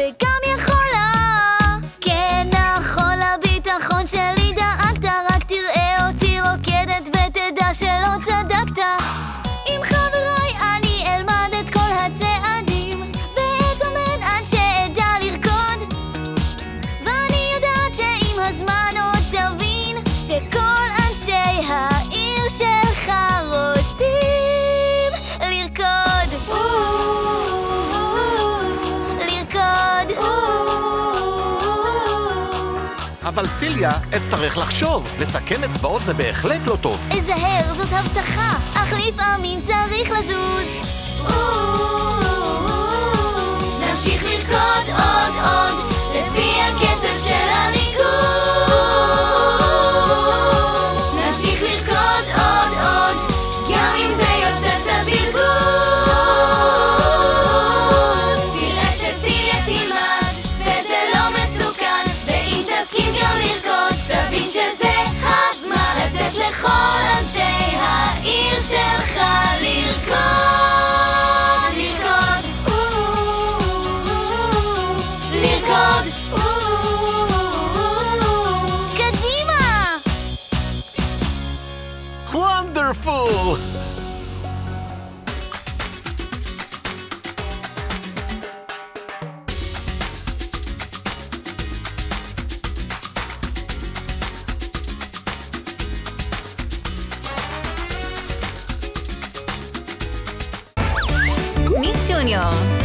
וגם יכולה. כן נכון הביטחון שלי דאגת רק תראה אותי רוקדת ותדע שלא צדקת. עם חבריי אני אלמד את כל הצעדים ואתאמן עד שאדע לרקוד. ואני יודעת שעם הזמן אבל סיליה, אצטרך לחשוב. לסכן אצבעות זה בהחלט לא טוב. אזהר, זאת הבטחה, אך לפעמים צריך לזוז. נמשיך גם לרקוד, תבין שזה הזמן לתת לכל אנשי העיר שלך לרקוד. לרקוד. לרקוד. קדימה! וונדרפול! Junior.